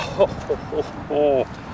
Oh, oh, oh.